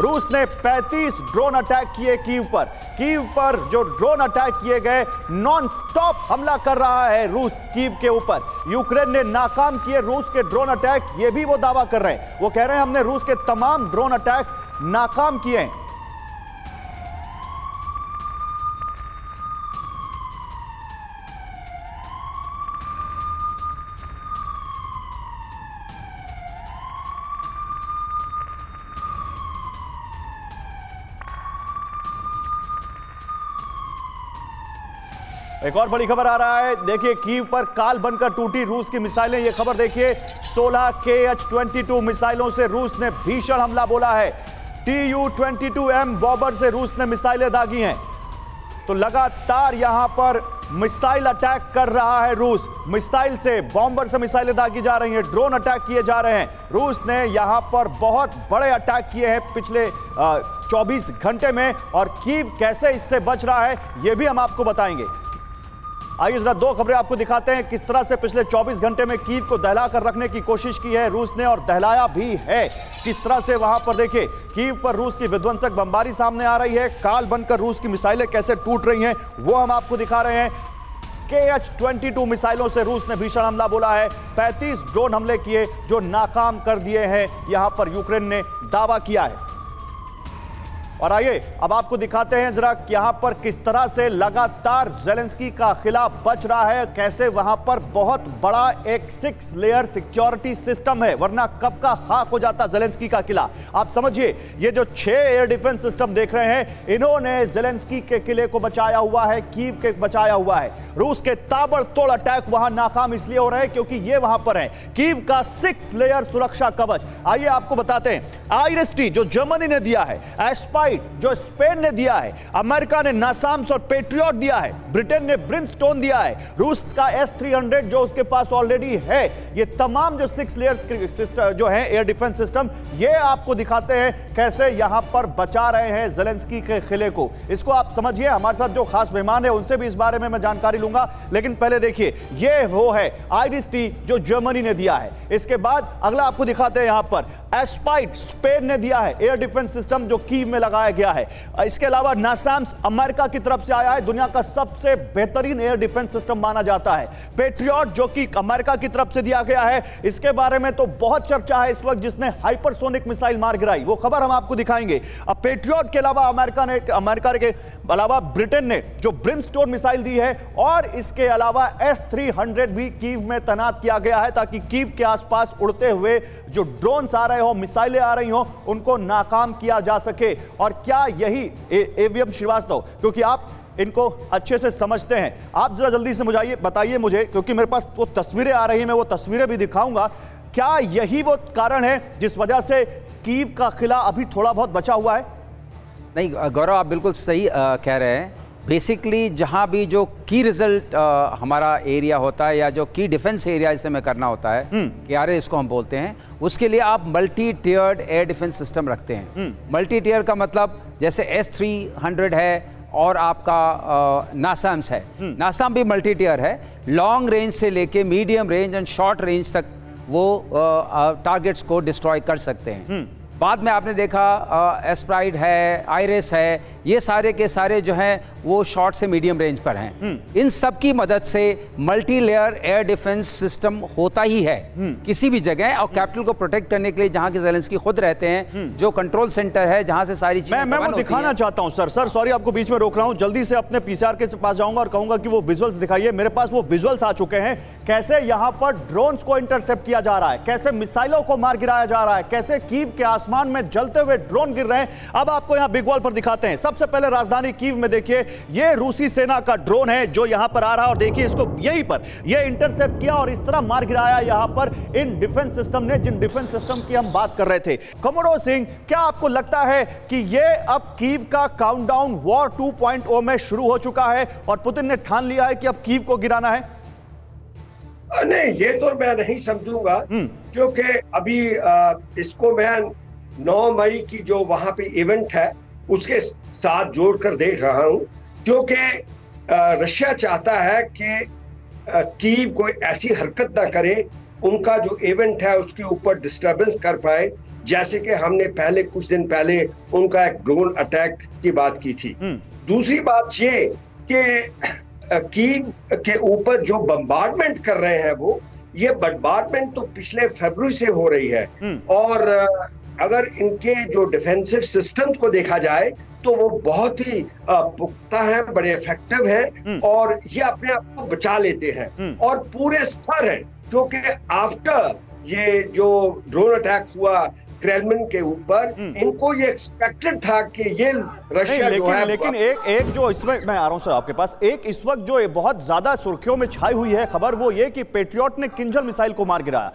रूस ने 35 drone attack किए कीव पर। कीव पर जो ड्रोन अटैक किए गए नॉन स्टॉप हमला कर रहा है रूस कीव के ऊपर। यूक्रेन ने नाकाम किए रूस के ड्रोन अटैक, ये भी वो दावा कर रहे हैं। वो कह रहे हैं, हमने रूस के तमाम ड्रोन अटैक नाकाम किए हैं। एक और बड़ी खबर आ रहा है। देखिए, कीव पर काल बनकर टूटी रूस की मिसाइलें। ये खबर देखिए 16 के एच ट्वेंटी मिसाइलों से रूस ने भीषण हमला बोला है। T U twenty M bomber से रूस ने मिसाइलें दागी हैं। तो लगातार यहाँ पर मिसाइल अटैक कर रहा है रूस। मिसाइल से, बॉम्बर से मिसाइलें दागी जा रही हैं। ड्रोन अटैक किए जा रहे हैं। रूस ने यहाँ पर बहुत बड़े अटैक किए हैं पिछले 24 घंटे में। और कीव कैसे इससे बच रहा है यह भी हम आपको बताएँगे। आइए जरा दो खबरें आपको दिखाते हैं। किस तरह से पिछले 24 घंटे में कीव को दहला कर रखने की कोशिश की है? रूस ने और दहलाया भी है। किस तरह से वहाँ पर देखिए, कीव पर रूस की विध्वंसक बमबारी सामने आ रही है। काल बनकर रूस की मिसाइलें कैसे टूट रही हैं, वो हम आपको दिखा रहे हैं। के एच ट्वेंटी टू मिसाइलों से रूस ने भीषण हमला बोला है। 35 ड्रोन हमले किए, जो नाकाम कर दिए हैं। यहाँ पर यूक्रेन ने दावा किया है। और आइए, अब आपको दिखाते हैं जरा यहाँ पर किस तरह से लगातार जेलेंस्की का खिलाफ बच रहा है, कैसे वहाँ पर बहुत बड़ा एक सिक्स लेयर सिक्योरिटी सिस्टम है, वरना कब का खाक हो जाता जेलेंस्की का किला? आप समझिए, ये जो छह एयर डिफेंस सिस्टम देख रहे हैं, इन्होंने जेलेंस्की के किले को बचाया हुआ है कीव के बचाया हुआ है। रूस के ताबड़तोड़ अटैक वहाँ नाकाम इसलिए हो रहे हैं क्योंकि ये वहाँ पर है। कीव का सिक्स लेयर सुरक्षा कवच। आइए आपको बताते हैं आईरेस्टी जो जर्मनी ने दिया है एस्पाइट जो स्पेन ने दिया है अमेरिका ने नासाम्स और पेट्रियट दिया है ब्रिटेन ने ब्रिमस्टोन दिया है रूस का एस थ्री हंड्रेड जो उसके पास ऑलरेडी है, ये तमाम जो सिक्स लेयर सिस्टम जो है एयर डिफेंस सिस्टम ये आपको दिखाते हैं कैसे यहाँ पर बचा रहे हैं जेलेंस्की के किले को। इसको आप समझिए, हमारे साथ जो खास मेहमान है, उनसे भी इस बारे में मैं जानकारी लूँगा। लेकिन पहले देखिए, ये वो है आईडीटी जो जर्मनी ने दिया है। इसके बाद अगला आपको दिखाते हैं यहाँ पर। एस्पाइट स्पेन ने दिया है एयर डिफेंस सिस्टम जो कीव में लगाया गया है। इसके अलावा नासाम्स अमेरिका की तरफ़ से आया है। दुनिया का सबसे बेहतरीन एयर डिफेंस सिस्टम माना जाता है। पेट्रियट, जो कि अमेरिका की तरफ़ से दिया गया है। इसके बारे में तो बहुत चर्चा है इस वक्त, जिसने हाइपरसोनिक मिसाइल मार गिराई। वो खबर हम आपको दिखाएँगे। अब पेट्रियट के अलावा अमेरिका ने, अमेरिका के अलावा ब्रिटेन ने जो ब्रिमस्टोन मिसाइल दी है, और इसके अलावा एस थ्री भी कीव में तैनात किया गया है, ताकि कीव के आसपास उड़ते हुए जो ड्रोन आ रहे हो, मिसाइलें आ रही हो, उनको नाकाम किया जा सके। और क्या यही एवीएम श्रीवास्तव? क्योंकि आप इनको अच्छे से समझते हैं। आप जरा जल्दी से मुझे बताइए मुझे क्योंकि मेरे पास वो तस्वीरें आ रही हैं मैं वो तस्वीरें भी दिखाऊँगा। क्या यही वो कारण है जिस वजह से कीव का किला अभी थोड़ा बहुत बचा हुआ है? नहीं गौरव आप बिल्कुल सही आ, कह रहे हैं। बेसिकली जहाँ भी जो की रिज़ल्ट हमारा एरिया होता है या जो की डिफेंस एरिया इसे में करना होता है कि आर इसको हम बोलते हैं उसके लिए आप multi tiered air defence system रखते हैं। मल्टी टीयर का मतलब जैसे एस थ्री हंड्रेड है और आपका नासाम्स है। नासाम हम्म। भी मल्टी टीयर है। लॉन्ग रेंज से लेके medium range and short range तक वो टारगेट्स को डिस्ट्रॉय कर सकते हैं। हम्म। बाद में आपने देखा एस्प्राइड है आयरस है ये सारे के सारे जो हैं वो शॉर्ट से मीडियम रेंज पर हैं। हम्म। इन सब की मदद से multi layer air defence system होता ही है। हम्म। किसी भी जगह और कैपिटल को प्रोटेक्ट करने के लिए जहाँ के जेलेंस्की खुद रहते हैं हम्म। जो कंट्रोल सेंटर है जहाँ से सारी चीज़ें मैं, मैं दिखाना चाहता हूँ सर सर सॉरी आपको बीच में रोक रहा हूँ। जल्दी से अपने पीसीआर के पास जाऊँगा और कहूँगा कि वो विजुअल्स दिखाइए। मेरे पास वो विजुअल्स आ चुके हैं। कैसे यहाँ पर ड्रोन्स को इंटरसेप्ट किया जा रहा है? कैसे मिसाइलों को मार गिराया जा रहा है? कैसे कीव के आसमान में जलते हुए ड्रोन गिर रहे हैं। अब आपको यहाँ बिग वॉल पर दिखाते हैं। सबसे पहले राजधानी कीव में देखिए ये रूसी सेना का ड्रोन है जो यहाँ पर आ रहा है। और देखिए इसको यहीं पर ये इंटरसेप्ट किया और इस तरह मार गिराया यहाँ पर इन डिफेंस सिस्टम ने जिन डिफेंस सिस्टम की हम बात कर रहे थे। कमोडो सिंह क्या आपको लगता है कि ये अब कीव का काउंटडाउन वॉर 2.0 में शुरू हो चुका है और पुतिन ने ठान लिया है कि अब कीव को गिराना है? नहीं ये तो मैं नहीं समझूँगा हम्म। क्योंकि अभी आ, इसको मैं 9 मई की जो वहाँ पे इवेंट है उसके साथ जोड़कर देख रहा हूँ। क्योंकि रशिया चाहता है कि कीव कोई ऐसी हरकत ना करे उनका जो इवेंट है उसके ऊपर डिस्टरबेंस कर पाए। जैसे कि हमने पहले कुछ दिन पहले उनका एक ड्रोन अटैक की बात की थी। दूसरी बात ये कि कीव के ऊपर जो बम्बार्डमेंट कर रहे हैं वो ये बटबारमेंट तो पिछले फरवरी से हो रही है। और अगर इनके जो डिफेंसिव सिस्टम को देखा जाए तो वो बहुत ही पुख्ता है बड़े इफ़ेक्टिव है और ये अपने आप को बचा लेते हैं। और पूरे स्तर है क्योंकि आफ्टर ये जो ड्रोन अटैक हुआ क्रेमलिन के ऊपर इनको ये एक्सपेक्टेड था कि ये रशिया लेकिन, जो है लेकिन एक एक जो इसमें मैं आ रहा हूँ सर आपके पास। एक इस वक्त जो बहुत ज़्यादा सुर्खियों में छाई हुई है खबर वो ये कि पेट्रियट ने किंजल मिसाइल को मार गिराया।